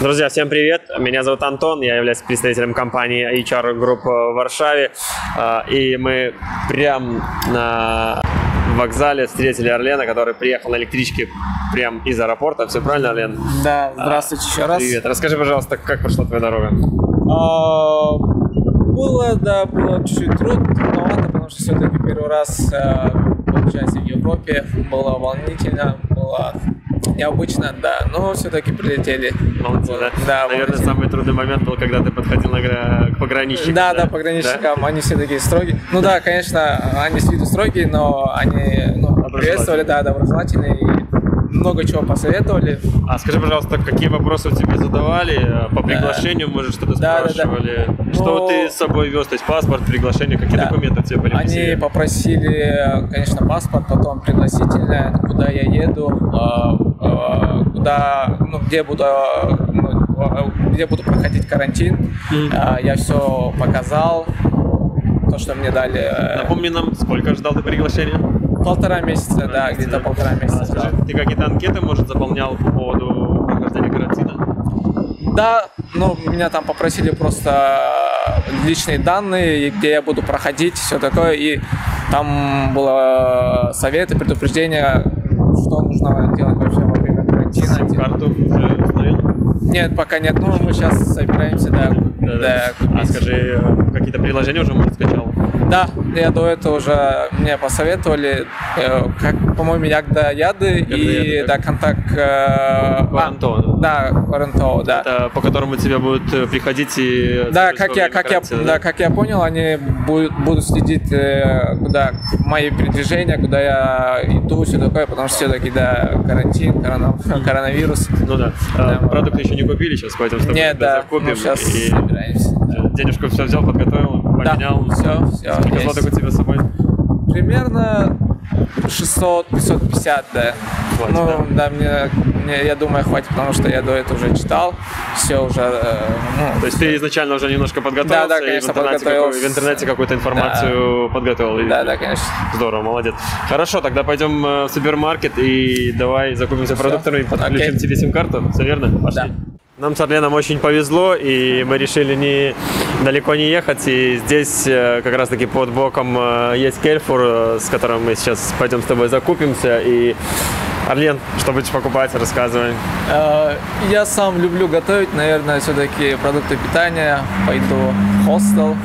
Друзья, всем привет! Меня зовут Антон, я являюсь представителем компании HR Group в Варшаве. А, И мы прям на вокзале встретили Орлена, который приехал на электричке прям из аэропорта. Все правильно, Орлен? Да, здравствуйте еще раз. Привет. Расскажи, пожалуйста, как прошла твоя дорога? А, было, да, было чуть-чуть трудновато, потому что все-таки первый раз а, получается в Европе было волнительно, было необычно, да, но все-таки прилетели. Молодцы, да? Да, Наверное, молодцы. самый трудный момент был, когда ты подходил на к пограничнику. Да, да, пограничникам, они все такие строгие. Ну да, конечно, они с виду строгие, но они ну, приветствовали, да, доброжелательные много чего посоветовали. А скажи, пожалуйста, какие вопросы тебе задавали? По приглашению, может, что-то Да, да, да. спрашивали? Что Ну, ты с собой вез? То есть паспорт, приглашение, какие Да. документы тебе были? Они попросили, конечно, паспорт, потом пригласительное, куда я еду, а, а, куда, ну, где буду, ну, где буду проходить карантин. А, Я все показал, то, что мне дали. э, Напомни нам, сколько ждал ты приглашения? Полтора месяца, да, где-то полтора А, месяца. скажи, да. ты какие-то анкеты, может, заполнял по поводу прохождения карантина? Да, ну, меня там попросили просто личные данные, где я буду проходить, все такое, и там было советы, предупреждения, что нужно делать вообще во время карантина. Сим-карту уже установил? Нет, пока нет, ну, мы сейчас собираемся, да, да, А купить. скажи, э, какие-то приложения уже, может, скачал? Да, я до этого уже мне посоветовали, э, как, по-моему, Ягда Яды и Яды, да, контакт... э, а. Да, Кварантоу, да. Это по которому тебе будут э, приходить и... Да, как я, как я, карантина, да, как я понял, они будут, будут следить, э, куда мои передвижения, куда я иду, все такое, потому что все-таки, да, карантин, корона- коронавирус. Ну да. Да. А, Продукты еще не купили, сейчас пойдем с тобой Нет, да, закупим. ну, сейчас и собираемся. да. денежку все взял, подготовил, Да, поменял. всё, всё, Сколько есть. злотых у тебя с собой? Примерно 600-550, да. Хватит, ну, да, мне, мне, я думаю, хватит, потому что я до этого уже читал, все уже, э, ну, То есть ты изначально уже немножко подготовился Да, да, и конечно, в интернете, какую- в интернете какую-то информацию подготовил. И- да, да, конечно. Здорово, молодец. Хорошо, тогда пойдем э, в супермаркет и давай закупимся продуктами и подключим Окей. тебе сим-карту. Все верно? Пошли. Да. Нам с Орленом очень повезло, и мы решили не, далеко не ехать. И здесь э, как раз-таки под боком э, есть Кельфур, э, с которым мы сейчас пойдем с тобой закупимся. И Орлен, что будешь покупать, рассказывай. Я сам люблю готовить, наверное, все-таки продукты питания. Пойду в хостел,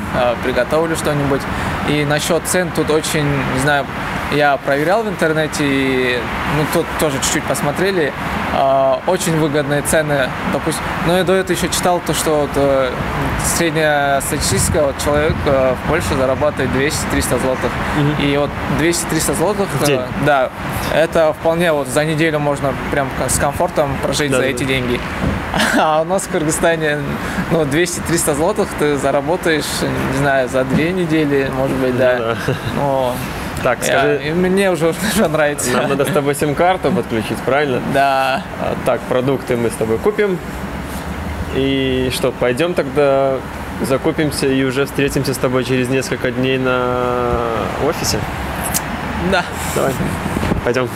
приготовлю что-нибудь. И насчет цен тут очень, не знаю, я проверял в интернете, и ну, тут тоже чуть-чуть посмотрели. Э, Очень выгодные цены, допустим. Но я до этого еще читал то, что вот, э, средняя статистика, вот человек э, в Польше зарабатывает 200-300 злотых. И вот 200-300 злотых, В день. э, да, это вполне вот за неделю можно прям с комфортом прожить Да, за да, эти деньги. А у нас в Кыргызстане ну, 200-300 злотых ты заработаешь, не знаю, за две недели, может быть, да. да. Ну, Так, я- скажи, и мне уже, уже нравится. нам надо с тобой сим-карту подключить, правильно? Да. А, Так, продукты мы с тобой купим. И что, пойдем тогда закупимся и уже встретимся с тобой через несколько дней на офисе? Да. Давай. Пойдем.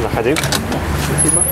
Заходи. Спасибо.